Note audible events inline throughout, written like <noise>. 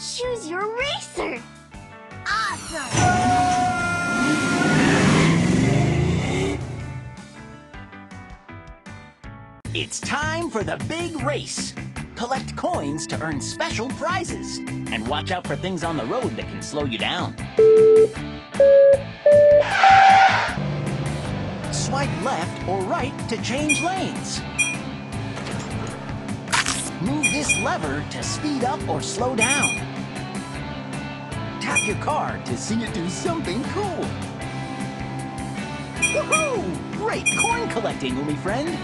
Choose your racer! Awesome! It's time for the big race. Collect coins to earn special prizes. And watch out for things on the road that can slow you down. Swipe left or right to change lanes. Move this lever to speed up or slow down. Tap your car to see it do something cool. Woohoo! Great coin collecting, Umi friend.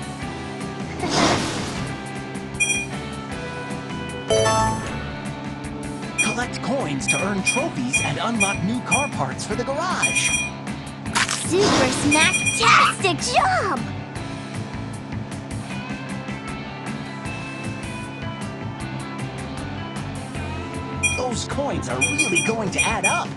<laughs> Collect coins to earn trophies and unlock new car parts for the garage. Super snacktastic job! Those coins are really going to add up. <laughs>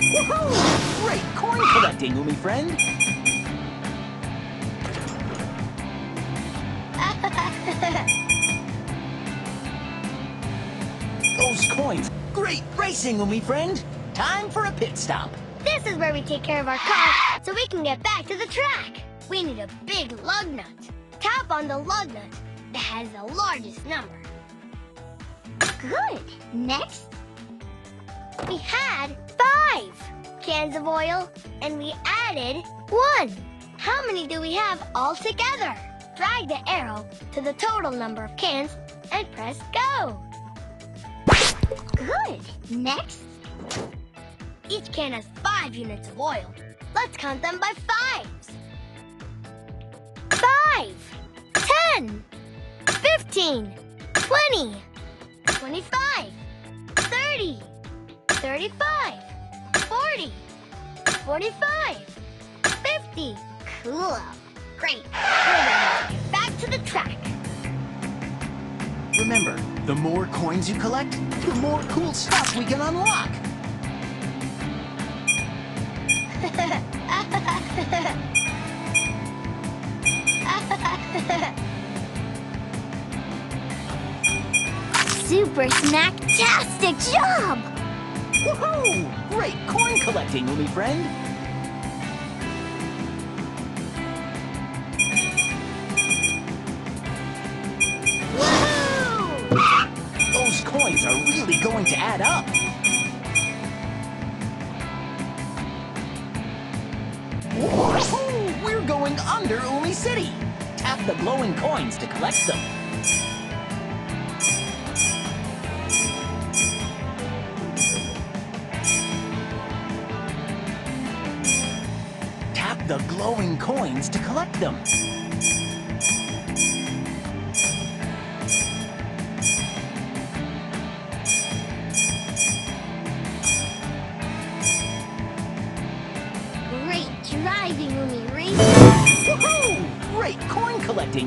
Woohoo! Great coin collecting, Umi friend. <laughs> Those coins. Great racing, Umi friend. Time for a pit stop. This is where we take care of our car so we can get back to the track. We need a big lug nut. Tap on the lug nut that has the largest number. Good. Next, we had five cans of oil and we added one. How many do we have all together? Drag the arrow to the total number of cans and press go. Good. Next, each can has five units of oil. Let's count them by fives. Five, ten, fifteen, twenty, twenty-five, thirty, thirty-five, forty, forty-five, fifty. Cool. Great. We're ready to get back to the track. Remember, the more coins you collect, the more cool stuff we can unlock. <laughs> <laughs> Super snacktastic job! Woohoo! Great coin collecting, Umi friend. Those coins are really going to add up. Woohoo! We're going under Umi City. Tap the glowing coins to collect them. Tap the glowing coins to collect them.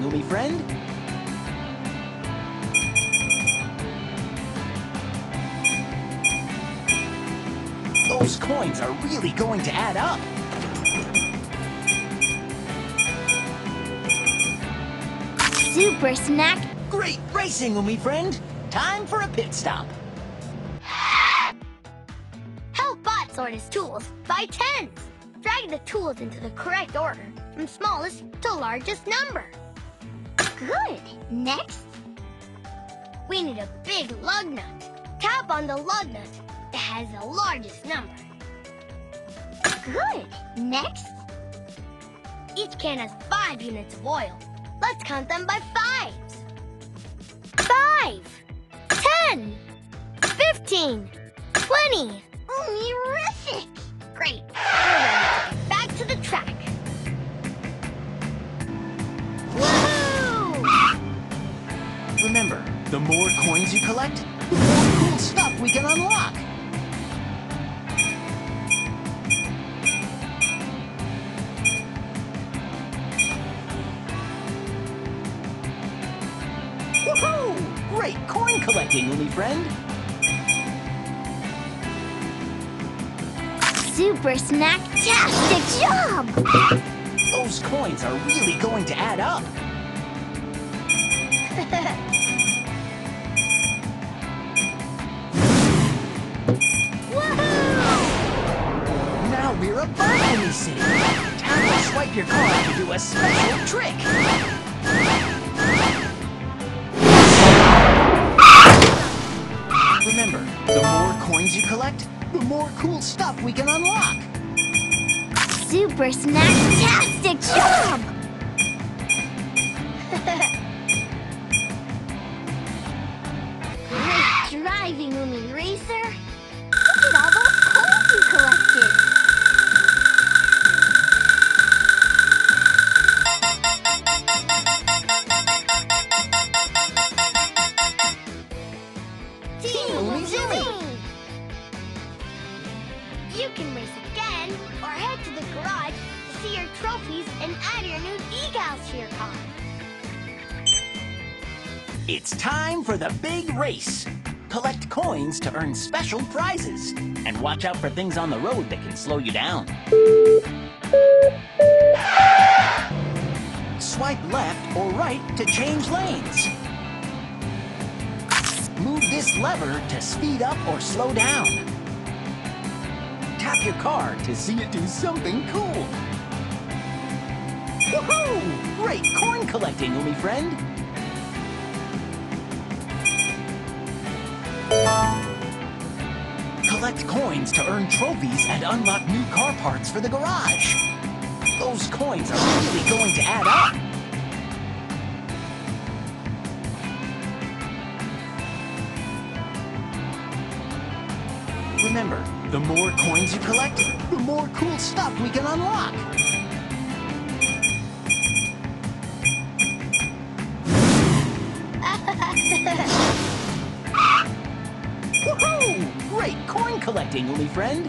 Collecting, friend. Those coins are really going to add up. Super snack. Great racing, Umi friend. Time for a pit stop. Help Bot sort his tools by tens. Drag the tools into the correct order from smallest to largest number. Good. Next, we need a big lug nut. Tap on the lug nut that has the largest number. Good. Next, each can has five units of oil. Let's count them by fives. Five, ten, fifteen, twenty. Great coin collecting, Umi friend. Super snacktastic job! Those coins are really going to add up. <laughs> Now we're above Umi City. Tap or swipe your card to do a special trick. Coins you collect, the more cool stuff we can unlock. Super snacktastic job! You can race again or head to the garage to see your trophies and add your new decals to your car. It's time for the big race. Collect coins to earn special prizes. And watch out for things on the road that can slow you down. Swipe left or right to change lanes. Move this lever to speed up or slow down. Tap your car to see it do something cool. Woohoo! Great coin collecting, Umi friend. Collect coins to earn trophies and unlock new car parts for the garage. Those coins are really going to add up. Remember, the more coins you collect, the more cool stuff we can unlock. <laughs> Woohoo! Great coin collecting, Umi friend.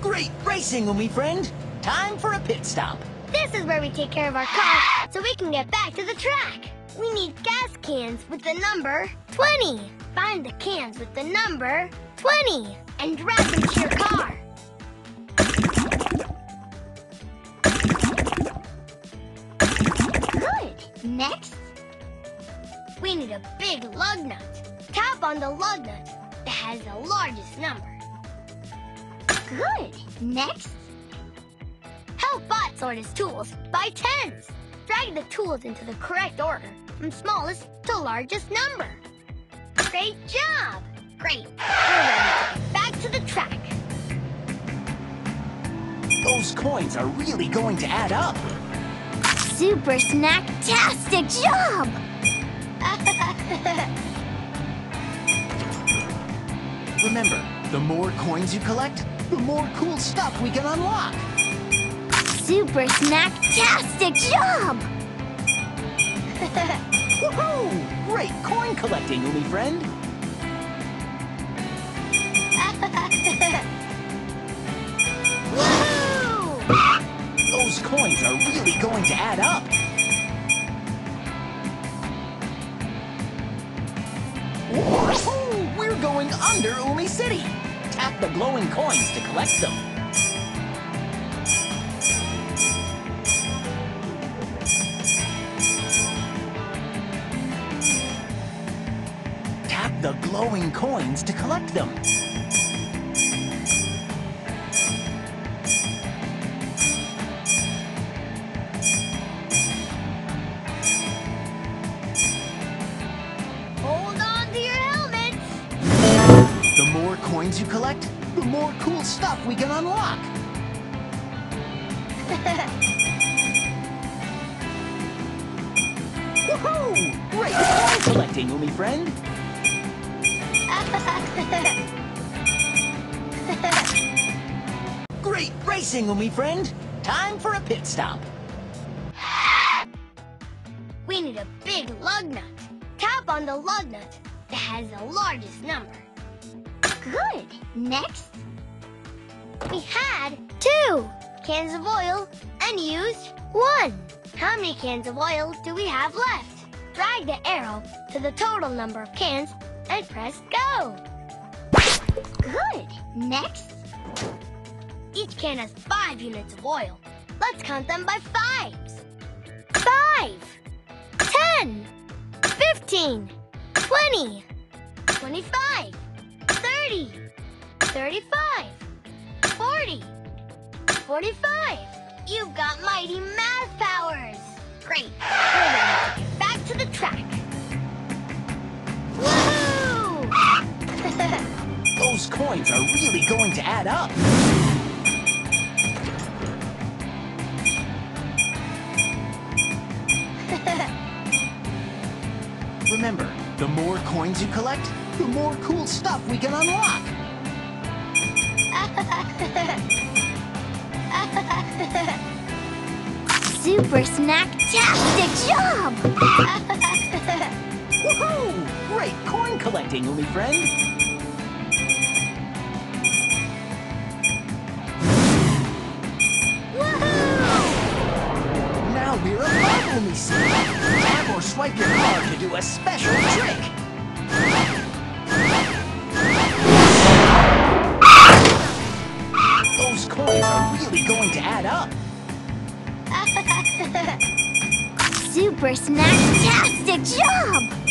Great racing, Umi friend. Time for a pit stop. This is where we take care of our car so we can get back to the track. We need gas cans with the number 20. Find the cans with the number 20 and drop them to your car. Good. Next, we need a big lug nut. Tap on the lug nut that has the largest number. Good. Next, Help Bot sort his tools by tens. Drag the tools into the correct order from smallest to largest number. Great job! Great. We're ready to get back to the track. Those coins are really going to add up. Super snacktastic job! <laughs> Remember, the more coins you collect, the more cool stuff we can unlock. Super snacktastic job! <laughs> Woohoo! Great coin collecting, Umi friend. <laughs> Woohoo! Those coins are really going to add up. Woohoo! We're going under Umi City. Tap the glowing coins to collect them. The glowing coins to collect them. Hold on to your helmets! The more coins you collect, the more cool stuff we can unlock. <laughs> Woohoo! Great coin collecting, Umi friend. <laughs> Great racing, Umi friend. Time for a pit stop. We need a big lug nut. Tap on the lug nut that has the largest number. Good. Next, we had two cans of oil and used one. How many cans of oil do we have left? Drag the arrow to the total number of cans and press go. Good. Next. Each can has five units of oil. Let's count them by fives. Five. Ten. Fifteen. Twenty. Twenty-five. Thirty. Thirty-five. Forty. Forty-five. Those coins are really going to add up. <laughs> Remember, the more coins you collect, the more cool stuff we can unlock. <laughs> Super snack-tastic job! <laughs> Woohoo! Great coin collecting, Umi friend. Sea. Tap or swipe your card to do a special trick. Those coins are really going to add up. <laughs> Super snack-tastic job!